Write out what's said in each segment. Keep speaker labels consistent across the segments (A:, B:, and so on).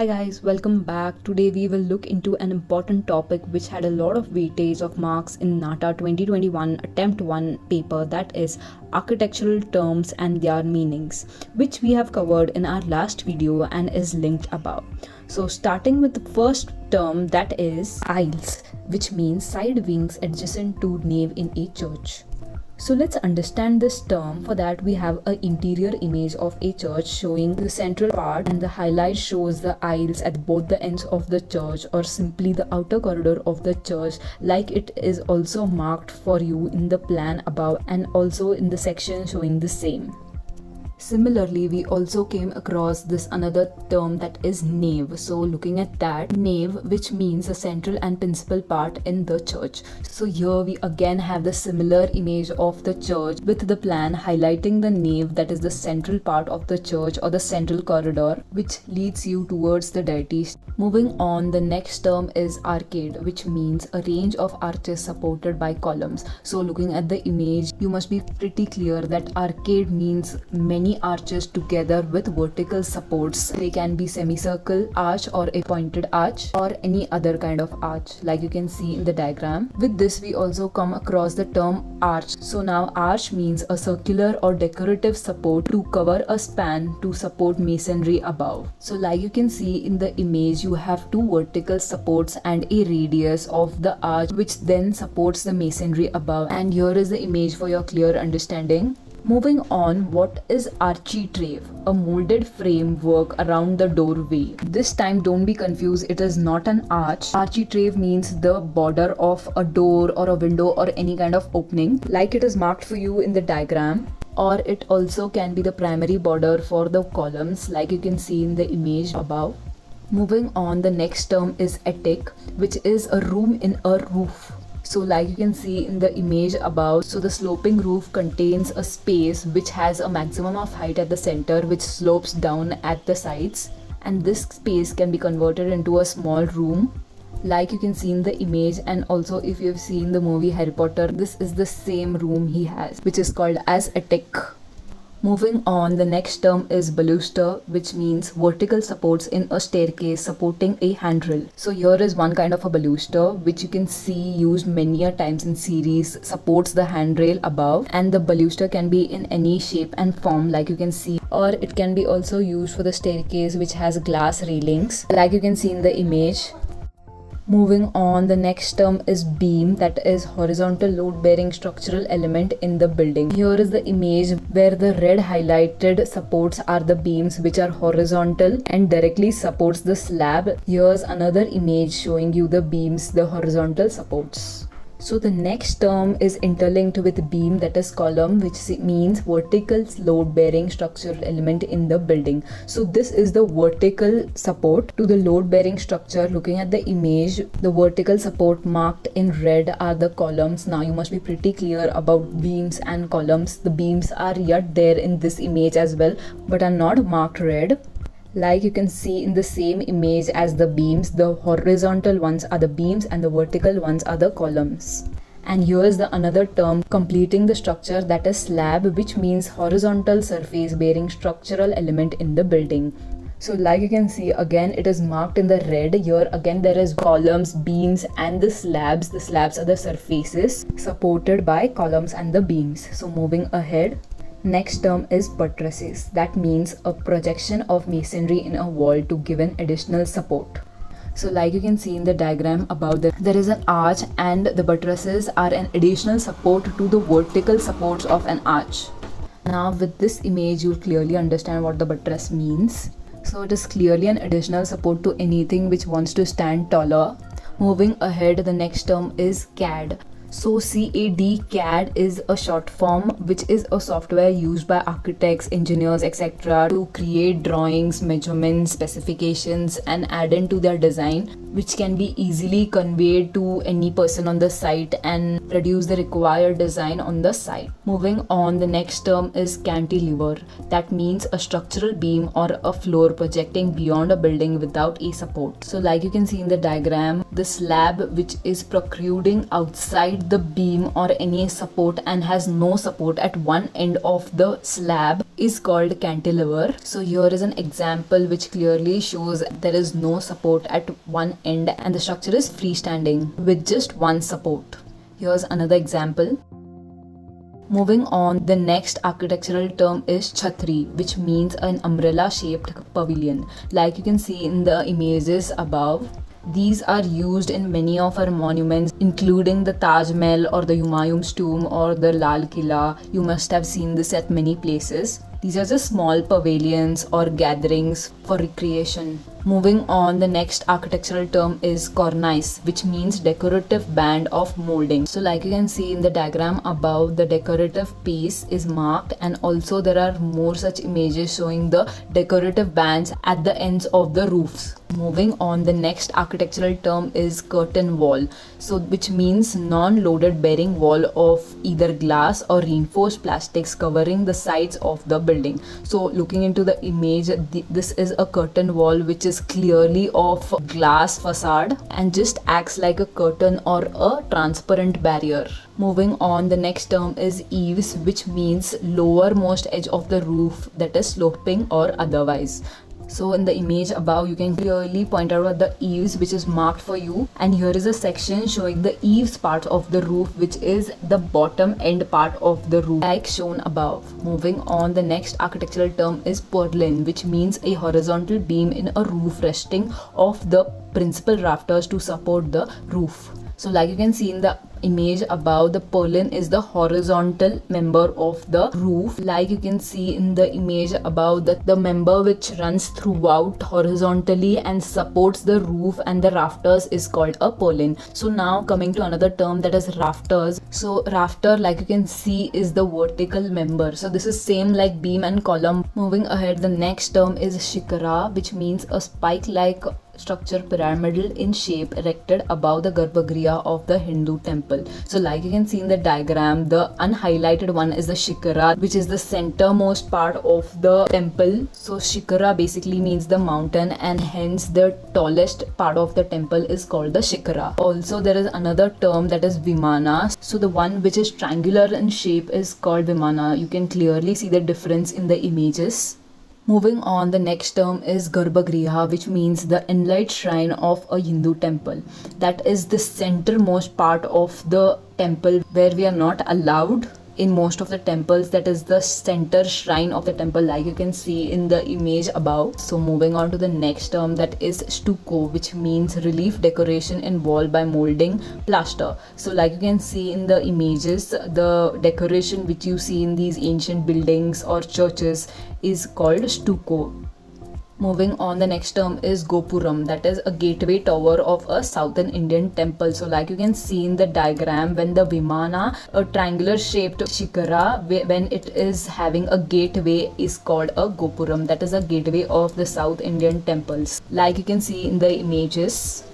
A: Hi guys, welcome back. Today we will look into an important topic which had a lot of weightage of marks in NATA 2021 attempt 1 paper that is architectural terms and their meanings which we have covered in our last video and is linked above. So starting with the first term that is aisles which means side wings adjacent to nave in a church. So let's understand this term. For that we have an interior image of a church showing the central part and the highlight shows the aisles at both the ends of the church or simply the outer corridor of the church like it is also marked for you in the plan above and also in the section showing the same. Similarly, we also came across this another term that is nave. So looking at that, nave which means a central and principal part in the church. So here we again have the similar image of the church with the plan highlighting the nave that is the central part of the church or the central corridor which leads you towards the deities. Moving on, the next term is arcade which means a range of arches supported by columns. So looking at the image, you must be pretty clear that arcade means many many arches together with vertical supports. They can be semicircle arch or a pointed arch or any other kind of arch like you can see in the diagram. With this we also come across the term arch. So now arch means a circular or decorative support to cover a span to support masonry above. So like you can see in the image you have two vertical supports and a radius of the arch which then supports the masonry above and here is the image for your clear understanding. Moving on, what is architrave? A molded framework around the doorway. This time don't be confused, it is not an arch. Architrave means the border of a door or a window or any kind of opening like it is marked for you in the diagram or it also can be the primary border for the columns like you can see in the image above. Moving on, the next term is attic which is a room in a roof so like you can see in the image above so the sloping roof contains a space which has a maximum of height at the center which slopes down at the sides. And this space can be converted into a small room. Like you can see in the image and also if you've seen the movie Harry Potter this is the same room he has which is called as a attic Moving on, the next term is baluster, which means vertical supports in a staircase supporting a handrail. So here is one kind of a baluster, which you can see used many a times in series, supports the handrail above and the baluster can be in any shape and form like you can see or it can be also used for the staircase which has glass railings like you can see in the image Moving on, the next term is beam that is horizontal load bearing structural element in the building. Here is the image where the red highlighted supports are the beams which are horizontal and directly supports the slab. Here's another image showing you the beams, the horizontal supports. So the next term is interlinked with beam that is column which means vertical load bearing structural element in the building. So this is the vertical support to the load bearing structure. Looking at the image, the vertical support marked in red are the columns. Now you must be pretty clear about beams and columns. The beams are yet there in this image as well but are not marked red like you can see in the same image as the beams the horizontal ones are the beams and the vertical ones are the columns. And here is the another term completing the structure that is slab which means horizontal surface bearing structural element in the building. So like you can see again it is marked in the red. Here again there is columns beams and the slabs. The slabs are the surfaces supported by columns and the beams. So moving ahead Next term is buttresses. That means a projection of masonry in a wall to give an additional support. So like you can see in the diagram above that there is an arch and the buttresses are an additional support to the vertical supports of an arch. Now with this image you'll clearly understand what the buttress means. So it is clearly an additional support to anything which wants to stand taller. Moving ahead the next term is CAD. So CAD CAD is a short form which is a software used by architects, engineers, etc. to create drawings, measurements, specifications and add into their design which can be easily conveyed to any person on the site and produce the required design on the site. Moving on, the next term is cantilever. That means a structural beam or a floor projecting beyond a building without a support. So like you can see in the diagram, the slab which is protruding outside the beam or any support and has no support at one end of the slab is called cantilever. So here is an example which clearly shows there is no support at one end and the structure is freestanding with just one support. Here's another example. Moving on, the next architectural term is chhatri, which means an umbrella shaped pavilion. Like you can see in the images above, these are used in many of our monuments, including the Taj Mahal or the Humayun's tomb or the Lal Killa. You must have seen this at many places. These are just small pavilions or gatherings for recreation. Moving on, the next architectural term is cornice, which means decorative band of molding. So like you can see in the diagram above, the decorative piece is marked and also there are more such images showing the decorative bands at the ends of the roofs. Moving on, the next architectural term is curtain wall, so which means non-loaded bearing wall of either glass or reinforced plastics covering the sides of the building. So looking into the image, this is a curtain wall which is clearly of glass facade and just acts like a curtain or a transparent barrier. Moving on, the next term is eaves, which means lowermost edge of the roof that is sloping or otherwise so in the image above you can clearly point out the eaves which is marked for you. And here is a section showing the eaves part of the roof which is the bottom end part of the roof like shown above. Moving on the next architectural term is purlin which means a horizontal beam in a roof resting off the principal rafters to support the roof so like you can see in the image above the purlin is the horizontal member of the roof. Like you can see in the image above that the member which runs throughout horizontally and supports the roof and the rafters is called a purlin so now coming to another term that is rafters. So rafter like you can see is the vertical member. So this is same like beam and column. Moving ahead the next term is shikara which means a spike like structure pyramidal in shape erected above the Garbhagriha of the Hindu temple. So like you can see in the diagram, the unhighlighted one is the Shikara which is the centermost part of the temple. So Shikara basically means the mountain and hence the tallest part of the temple is called the Shikara. Also there is another term that is Vimana. So the one which is triangular in shape is called Vimana. You can clearly see the difference in the images. Moving on, the next term is Garbhagriha, which means the inlaid shrine of a Hindu temple. That is the centermost part of the temple where we are not allowed in most of the temples that is the center shrine of the temple like you can see in the image above. So moving on to the next term that is stucco which means relief decoration in wall by molding plaster. So like you can see in the images the decoration which you see in these ancient buildings or churches is called stucco Moving on, the next term is Gopuram, that is a gateway tower of a southern Indian temple. So, like you can see in the diagram, when the Vimana, a triangular shaped Shikara, when it is having a gateway, is called a Gopuram, that is a gateway of the South Indian temples. Like you can see in the images.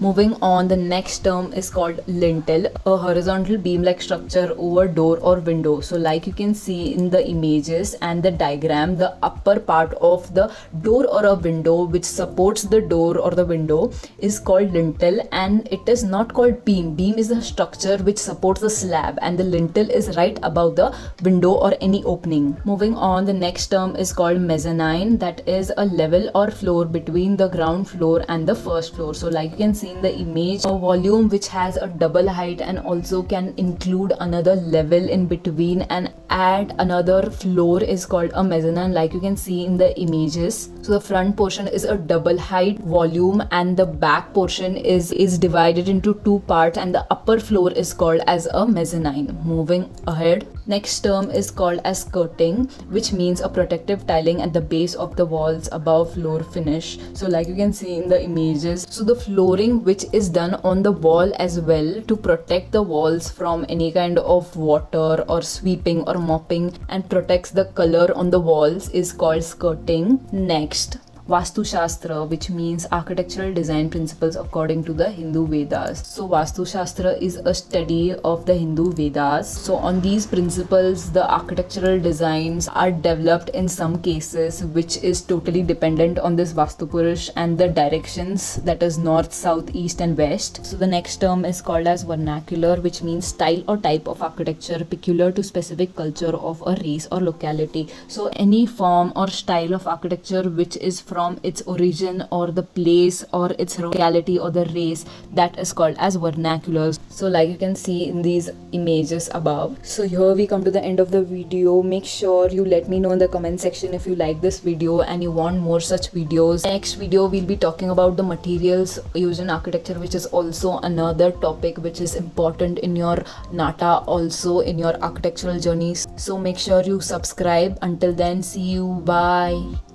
A: Moving on, the next term is called lintel, a horizontal beam-like structure over door or window. So like you can see in the images and the diagram, the upper part of the door or a window which supports the door or the window is called lintel and it is not called beam. Beam is a structure which supports the slab and the lintel is right above the window or any opening. Moving on, the next term is called mezzanine that is a level or floor between the ground floor and the first floor. So like you can see the image. A volume which has a double height and also can include another level in between and add another floor is called a mezzanine like you can see in the images. So the front portion is a double height volume and the back portion is is divided into two parts and the upper floor is called as a mezzanine. Moving ahead next term is called as skirting which means a protective tiling at the base of the walls above floor finish. So like you can see in the images so the flooring which is done on the wall as well to protect the walls from any kind of water or sweeping or mopping and protects the color on the walls is called skirting. Next Vastu Shastra, which means architectural design principles according to the Hindu Vedas. So, Vastu Shastra is a study of the Hindu Vedas. So, on these principles, the architectural designs are developed in some cases, which is totally dependent on this Vastu Purush and the directions that is north, south, east, and west. So, the next term is called as vernacular, which means style or type of architecture peculiar to specific culture of a race or locality. So, any form or style of architecture which is from its origin or the place or its locality or the race that is called as vernaculars So, like you can see in these images above. So, here we come to the end of the video. Make sure you let me know in the comment section if you like this video and you want more such videos. Next video, we'll be talking about the materials used in architecture, which is also another topic which is important in your NATA, also in your architectural journeys. So, make sure you subscribe. Until then, see you. Bye.